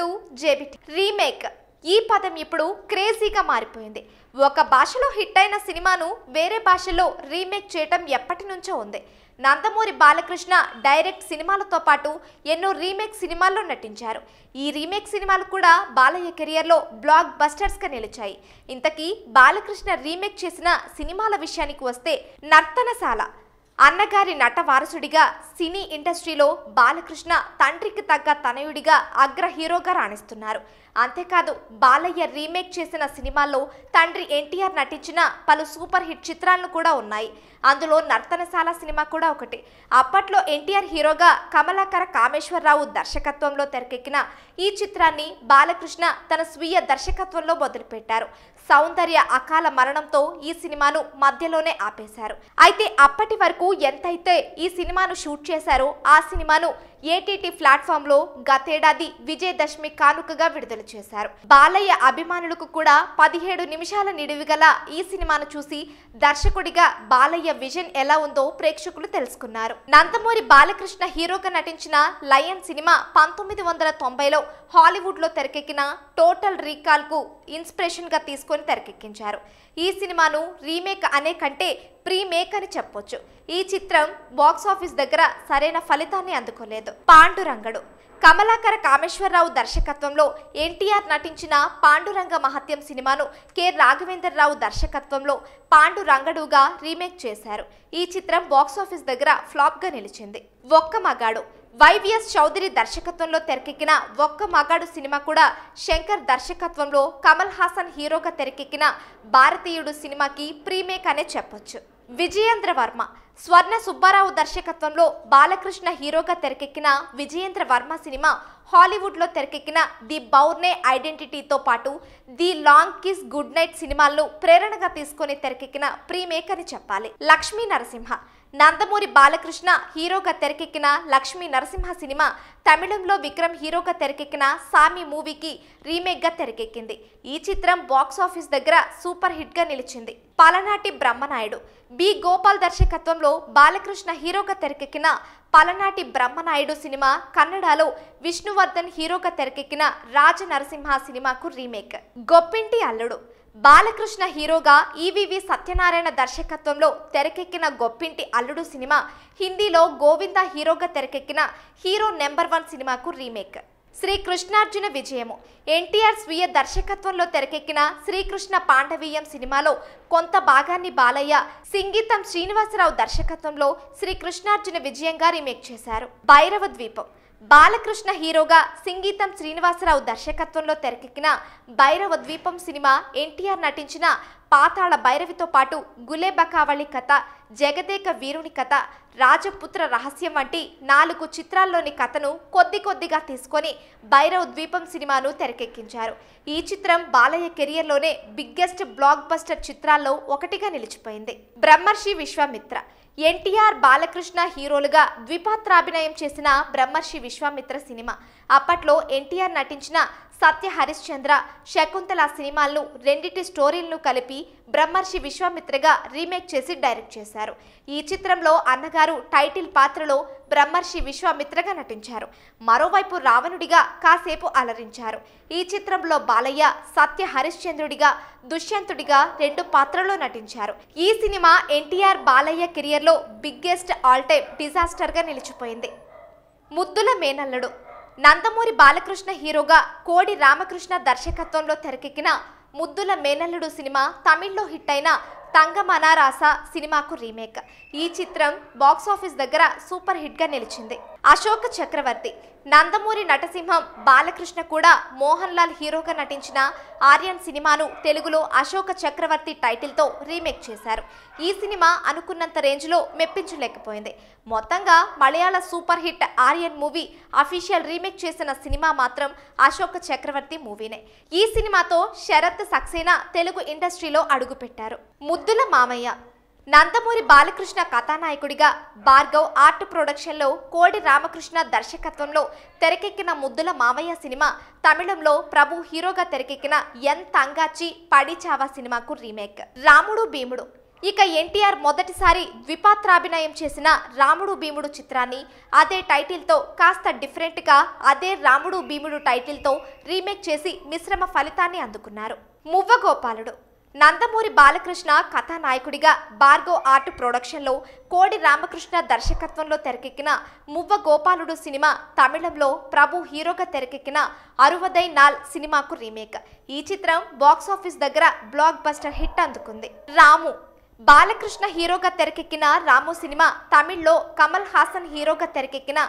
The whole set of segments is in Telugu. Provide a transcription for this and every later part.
టు జేబిటి. రీమేక్. ఈ పదం ఇప్పుడు క్రేజీగా మారిపోయింది. ఒక భాషలో హిట్ అయిన సినిమాను వేరే భాషలో రీమేక్ చేయటం ఎప్పటి నుంచో ఉంది. నందమూరి బాలకృష్ణ డైరెక్ట్ సినిమాలతో పాటు ఎన్నో రీమేక్ సినిమాల్లో నటించారు. ఈ రీమేక్ సినిమాలు కూడా బాలయ్య కెరియర్లో బ్లాక్ బస్టర్స్గా నిలిచాయి. ఇంతకీ బాలకృష్ణ రీమేక్ చేసిన సినిమాల విషయానికి వస్తే నర్తనశాల. అన్నగారి నట వారసుడిగా సినీ ఇండస్ట్రీలో బాలకృష్ణ తండ్రికి తగ్గ తనయుడిగా అగ్ర హీరోగా రాణిస్తున్నారు. అంతేకాదు బాలయ్య రీమేక్ చేసిన సినిమాల్లో తండ్రి ఎన్టీఆర్ నటించిన పలు సూపర్ హిట్ చిత్రాలను కూడా ఉన్నాయి. అందులో నర్తనశాల సినిమా కూడా ఒకటి. అప్పట్లో ఎన్టీఆర్ హీరోగా కమలాకర కామేశ్వరరావు దర్శకత్వంలో తెరకెక్కిన ఈ చిత్రాన్ని బాలకృష్ణ తన స్వీయ దర్శకత్వంలో మొదలుపెట్టారు. సౌందర్య అకాల మరణంతో ఈ సినిమాను మధ్యలోనే ఆపేశారు. అయితే అప్పటి వరకు ఎంతైతే ఈ సినిమాను షూట్ చేశారో ఆ సినిమాను ఏటీటీ ప్లాట్ఫామ్లో గతేడాది విజయదశమి కానుకగా విడుదల చేశారు. బాలయ్య అభిమానులకు కూడా పదిహేడు నిమిషాల నిడివి గల ఈ సినిమాను చూసి దర్శకుడిగా బాలయ్య విజన్ ఎలా ఉందో ప్రేక్షకులు తెలుసుకున్నారు. నందమూరి బాలకృష్ణ హీరోగా నటించిన లయన్ సినిమా పంతొమ్మిది వందల తొంభైలో హాలీవుడ్లో తెరకెక్కిన టోటల్ రీకాల్కు ఇన్స్పిరేషన్గా తీసుకొని తెరకెక్కించారు. ఈ సినిమాను రీమేక్ అనే కంటే ప్రీమేక్ అని చెప్పొచ్చు. ఈ చిత్రం బాక్స్ ఆఫీస్ దగ్గర సరైన ఫలితాన్ని అందుకోలేదు. పాండురంగడు. కమలాకర కామేశ్వరరావు దర్శకత్వంలో ఎన్టీఆర్ నటించిన పాండురంగ మహత్యం సినిమాను కె. రాఘవేంద్రరావు దర్శకత్వంలో పాండురంగడుగా రీమేక్ చేశారు. ఈ చిత్రం బాక్స్ ఆఫీస్ దగ్గర ఫ్లాప్గా నిలిచింది. ఒక్క మగాడు. వైవిఎస్ చౌదరి దర్శకత్వంలో తెరకెక్కిన ఒక్క మగాడు సినిమా కూడా శంకర్ దర్శకత్వంలో కమల్ హాసన్ హీరోగా తెరకెక్కిన భారతీయుడు సినిమాకి ప్రీమేక్ అనే చెప్పొచ్చు. విజయేంద్ర వర్మ స్వర్ణ సుబ్బారావు దర్శకత్వంలో బాలకృష్ణ హీరోగా తెరకెక్కిన విజయేంద్ర వర్మ సినిమా హాలీవుడ్లో తెరకెక్కిన ది బౌర్నే ఐడెంటిటీతో పాటు the long kiss good night సినిమాలను ప్రేరణగా తీసుకొని తెరకెక్కిన ప్రీమేక్ అని చెప్పాలి. లక్ష్మీ నరసింహ. నందమూరి బాలకృష్ణ హీరోగా తెరకెక్కిన లక్ష్మీ నరసింహ సినిమా తమిళంలో విక్రమ్ హీరోగా తెరకెక్కిన సామి మూవీకి రీమేక్గా తెరకెక్కింది. ఈ చిత్రం బాక్స్ ఆఫీస్ దగ్గర సూపర్ హిట్గా నిలిచింది. పలనాటి బ్రహ్మనాయుడు. బి గోపాల్ దర్శకత్వంలో బాలకృష్ణ హీరోగా తెరకెక్కిన పలనాటి బ్రహ్మనాయుడు సినిమా కన్నడలో విష్ణువర్ధన్ హీరోగా తెరకెక్కిన రాజ నరసింహ సినిమాకు రీమేక్. గొప్పింటి అల్లుడు. బాలకృష్ణ హీరోగా ఈవివి సత్యనారాయణ దర్శకత్వంలో తెరకెక్కిన గొప్పింటి అల్లుడు సినిమా హిందీలో గోవింద హీరోగా తెరకెక్కిన హీరో నెంబర్ వన్ సినిమాకు రీమేక్. శ్రీ కృష్ణార్జున విజయము. ఎన్టీఆర్ స్వీయ దర్శకత్వంలో తెరకెక్కిన శ్రీకృష్ణ పాండవీయం సినిమాలో కొంత భాగాన్ని బాలయ్య సింగీతం శ్రీనివాసరావు దర్శకత్వంలో శ్రీ కృష్ణార్జున విజయంగా రీమేక్ చేశారు. భైరవ ద్వీపం. బాలకృష్ణ హీరోగా సింగీతం శ్రీనివాసరావు దర్శకత్వంలో తెరకెక్కిన భైరవ ద్వీపం సినిమా ఎన్టీఆర్ నటించిన పాతాళ భైరవితో పాటు గులేబకావళి కథ జగదేక వీరుని కథ రాజపుత్ర రహస్యం వంటి నాలుగు చిత్రాల్లోని కథను కొద్ది కొద్దిగా తీసుకొని భైరవ్ ద్వీపం సినిమాను తెరకెక్కించారు. ఈ చిత్రం బాలయ్య కెరియర్లోనే బిగ్గెస్ట్ బ్లాక్ బస్టర్ చిత్రాల్లో ఒకటిగా నిలిచిపోయింది. బ్రహ్మర్షి విశ్వామిత్ర. ఎన్టీఆర్ బాలకృష్ణ హీరోలుగా ద్విపాత్రాభినయం చేసిన బ్రహ్మర్షి విశ్వామిత్ర సినిమా. అప్పట్లో ఎన్టీఆర్ నటించిన సత్య హరిశ్చంద్ర శకుంతల సినిమాలను రెండిటి స్టోరీలను కలిపి బ్రహ్మర్షి విశ్వామిత్రగా రీమేక్ చేసి డైరెక్ట్ చేశారు. ఈ చిత్రంలో అన్నగారు టైటిల్ పాత్రలో బ్రహ్మర్షి విశ్వామిత్రగా నటించారు. మరోవైపు రావణుడిగా కాసేపు అలరించారు. ఈ చిత్రంలో బాలయ్య సత్య హరిశ్చంద్రుడిగా దుష్యంతుడిగా రెండు పాత్రల్లో నటించారు. ఈ సినిమా ఎన్టీఆర్ బాలయ్య కెరియర్లో బిగ్గెస్ట్ ఆల్ టైమ్ డిజాస్టర్గా నిలిచిపోయింది. ముద్దుల మేనల్లుడు నందమూరి బాలకృష్ణ హీరోగా కోడి రామకృష్ణ దర్శకత్వంలో తెరకెక్కిన ముద్దుల మేనల్లుడు సినిమా తమిళ్ళో హిట్ అయిన తంగమనారాస సినిమాకు రీమేక్. ఈ చిత్రం బాక్స్ ఆఫీస్ దగ్గర సూపర్ హిట్గా నిలిచింది. అశోక చక్రవర్తి. నందమూరి నటసింహం బాలకృష్ణ కూడా మోహన్ లాల్ హీరోగా నటించిన ఆర్యన్ సినిమాను తెలుగులో అశోక చక్రవర్తి టైటిల్తో రీమేక్ చేశారు. ఈ సినిమా అనుకున్నంత రేంజ్లో మెప్పించలేకపోయింది. మొత్తంగా Malayala super hit Aryan movie official remake చేసిన సినిమా మాత్రం అశోక చక్రవర్తి మూవీనే. ఈ సినిమాతో శరత్ సక్సేనా తెలుగు ఇండస్ట్రీలో అడుగుపెట్టారు. ముద్దుల మామయ్య. నందమూరి బాలకృష్ణ కథానాయకుడిగా భార్గవ్ ఆర్ట్ ప్రొడక్షన్లో కోడి రామకృష్ణ దర్శకత్వంలో తెరకెక్కిన ముద్దుల మావయ్య సినిమా తమిళంలో ప్రభు హీరోగా తెరకెక్కిన ఎన్ తంగాచి పడిచావా సినిమాకు రీమేక్. రాముడు భీముడు. ఇక ఎన్టీఆర్ మొదటిసారి ద్విపాత్రాభినయం చేసిన రాముడు భీముడు చిత్రాన్ని అదే టైటిల్తో కాస్త డిఫరెంట్గా అదే రాముడు భీముడు టైటిల్తో రీమేక్ చేసి మిశ్రమ ఫలితాన్ని అందుకున్నారు. మువ్వగోపాలుడు నందమూరి బాలకృష్ణ కథానాయకుడిగా బార్గో ఆర్ట్ ప్రొడక్షన్లో కోడి రామకృష్ణ దర్శకత్వంలో తెరకెక్కిన మువ్వ గోపాలుడు సినిమా తమిళంలో ప్రభు హీరోగా తెరకెక్కిన అరువదై నాల్ సినిమాకు రీమేక్. ఈ చిత్రం బాక్సాఫీస్ దగ్గర బ్లాక్ బస్టర్ హిట్ అందుకుంది. రాము బాలకృష్ణ హీరోగా తెరకెక్కిన రాము సినిమా తమిళ్ళో కమల్ హాసన్ హీరోగా తెరకెక్కిన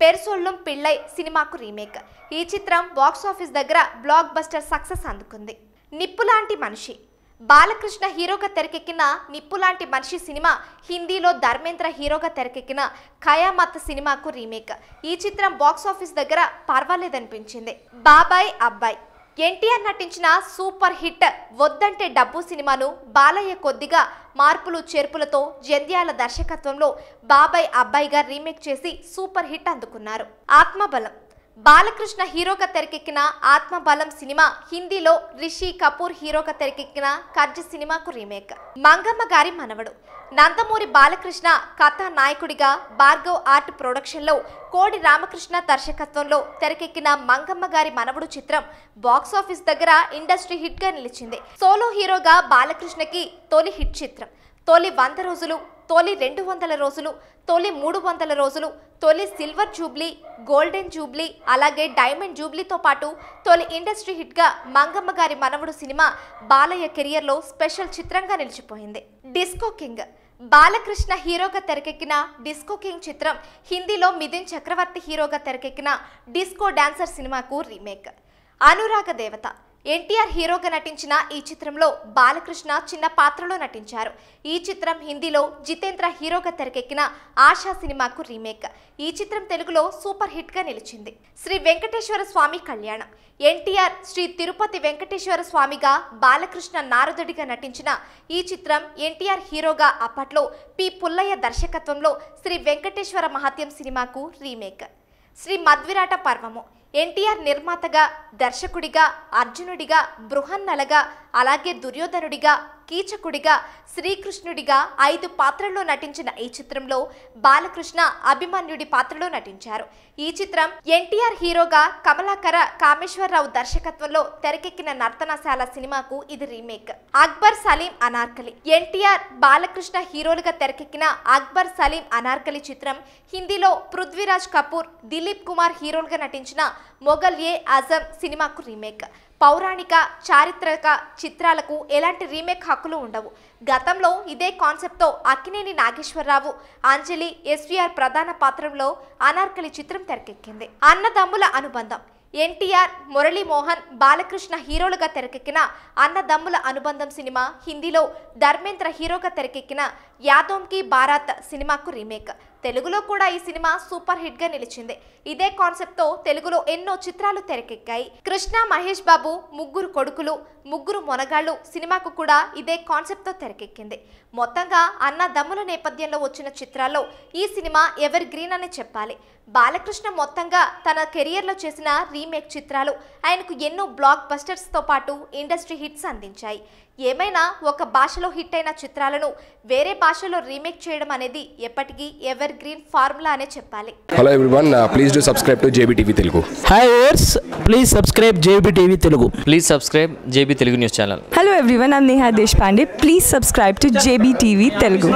పెర్సొల్లం పిళ్ళై సినిమాకు రీమేక్. ఈ చిత్రం బాక్సాఫీస్ దగ్గర బ్లాక్ బస్టర్ సక్సెస్ అందుకుంది. నిప్పులాంటి మనిషి. బాలకృష్ణ హీరోగా తెరకెక్కిన నిప్పులాంటి మనిషి సినిమా హిందీలో ధర్మేంద్ర హీరోగా తెరకెక్కిన ఖయామత్ సినిమాకు రీమేక్. ఈ చిత్రం బాక్సాఫీస్ దగ్గర పర్వాలేదనిపించింది. బాబాయ్ అబ్బాయి. ఎన్టీఆర్ నటించిన సూపర్ హిట్ వద్దంటే డబ్బు సినిమాను బాలయ్య కొద్దిగా మార్పులు చేర్పులతో జంధ్యాల దర్శకత్వంలో బాబాయ్ అబ్బాయిగా రీమేక్ చేసి సూపర్ హిట్ అందుకున్నారు. ఆత్మబలం. బాలకృష్ణ హీరోగా తెరకెక్కిన ఆత్మబలం సినిమా హిందీలో రిషి కపూర్ హీరోగా తెరకెక్కిన కర్జ సినిమాకు రీమేక్. మంగమ్మ గారి మనవడు. నందమూరి బాలకృష్ణ కథా నాయకుడిగా భార్గవ్ ఆర్ట్ ప్రొడక్షన్లో కోడి రామకృష్ణ దర్శకత్వంలో తెరకెక్కిన మంగమ్మ గారి మనవడు చిత్రం బాక్సాఫీస్ దగ్గర ఇండస్ట్రీ హిట్గా నిలిచింది. సోలో హీరోగా బాలకృష్ణకి తొలి హిట్ చిత్రం. తొలి వంద రోజులు తొలి రెండు వందల రోజులు తొలి మూడు వందల రోజులు తొలి సిల్వర్ జూబ్లీ గోల్డెన్ జూబ్లీ అలాగే డైమండ్ జూబ్లీతో పాటు తొలి ఇండస్ట్రీ హిట్గా మంగమ్మ గారి మనవడు సినిమా బాలయ్య కెరియర్లో స్పెషల్ చిత్రంగా నిలిచిపోయింది. Disco king. బాలకృష్ణ హీరోగా తెరకెక్కిన డిస్కో కింగ్ చిత్రం హిందీలో మిథున్ చక్రవర్తి హీరోగా తెరకెక్కిన డిస్కో డాన్సర్ సినిమాకు రీమేక్. అనురాగ దేవత. ఎన్టీఆర్ హీరోగా నటించిన ఈ చిత్రంలో బాలకృష్ణ చిన్న పాత్రలో నటించారు. ఈ చిత్రం హిందీలో జితేంద్ర హీరోగా తెరకెక్కిన ఆశా సినిమాకు రీమేక్. ఈ చిత్రం తెలుగులో సూపర్ హిట్గా నిలిచింది. శ్రీ వెంకటేశ్వర స్వామి కళ్యాణం. ఎన్టీఆర్ శ్రీ తిరుపతి వెంకటేశ్వర స్వామిగా బాలకృష్ణ నారదుడిగా నటించిన ఈ చిత్రం ఎన్టీఆర్ హీరోగా అప్పట్లో పి పుల్లయ్య దర్శకత్వంలో శ్రీ వెంకటేశ్వర మహాత్యం సినిమాకు రీమేక్. శ్రీ మధ్విరాట పర్వము. ఎన్టీఆర్ నిర్మాతగా దర్శకుడిగా అర్జునుడిగా బృహన్నలగా అలాగే దుర్యోధనుడిగా కీచకుడిగా శ్రీకృష్ణుడిగా ఐదు పాత్రల్లో నటించిన ఈ చిత్రంలో బాలకృష్ణ అభిమన్యుడి పాత్రలో నటించారు. ఈ చిత్రం ఎన్టీఆర్ హీరోగా కమలాకర కామేశ్వరరావు దర్శకత్వంలో తెరకెక్కిన నర్తనశాల సినిమాకు ఇది రీమేక్. అక్బర్ సలీం అనార్కలి. ఎన్టీఆర్ బాలకృష్ణ హీరోలుగా తెరకెక్కిన అక్బర్ సలీం అనార్కలి చిత్రం హిందీలో పృథ్వీరాజ్ కపూర్ దిలీప్ కుమార్ హీరోలుగా నటించిన మొఘల్ ఏ ఆజం సినిమాకు రీమేక్. పౌరాణిక చారిత్రక చిత్రాలకు ఎలాంటి రీమేక్ హక్కులు ఉండవు. గతంలో ఇదే కాన్సెప్ట్తో అక్కినేని నాగేశ్వరరావు అంజలి ఎస్వీఆర్ ప్రధాన పాత్రలో అనార్కలి చిత్రం తెరకెక్కింది. అన్నదమ్ముల అనుబంధం. ఎన్టీఆర్ మురళీమోహన్ బాలకృష్ణ హీరోలుగా తెరకెక్కిన అన్నదమ్ముల అనుబంధం సినిమా హిందీలో ధర్మేంద్ర హీరోగా తెరకెక్కిన యాదోంకి బారాత్ సినిమాకు రీమేక్. తెలుగులో కూడా ఈ సినిమా సూపర్ హిట్గా నిలిచింది. ఇదే కాన్సెప్ట్తో తెలుగులో ఎన్నో చిత్రాలు తెరకెక్కాయి. కృష్ణ మహేష్ బాబు ముగ్గురు కొడుకులు ముగ్గురు మొనగాళ్ళు సినిమాకు కూడా ఇదే కాన్సెప్ట్తో తెరకెక్కింది. మొత్తంగా అన్నదమ్ముల నేపథ్యంలో వచ్చిన చిత్రాల్లో ఈ సినిమా ఎవర్ గ్రీన్ అని చెప్పాలి. బాలకృష్ణ మొత్తంగా తన కెరియర్లో చేసిన రీమేక్ చిత్రాలు ఆయనకు ఎన్నో బ్లాక్ బస్టర్స్తో పాటు ఇండస్ట్రీ హిట్స్ అందించాయి. ఏమైనా ఒక భాషలో హిట్ అయిన చిత్రాలను వేరే భాషలో రీమేక్ చేయడం అనేది ఎప్పటికీ ఎవర్ గ్రీన్ ఫార్ములా అనే చెప్పాలి hello everyone please do subscribe to JB TV Telugu hi ours please subscribe JB TV Telugu please subscribe JB Telugu news channel Hello everyone, I'm Neha Deshpande. Please subscribe to JBTV Telugu.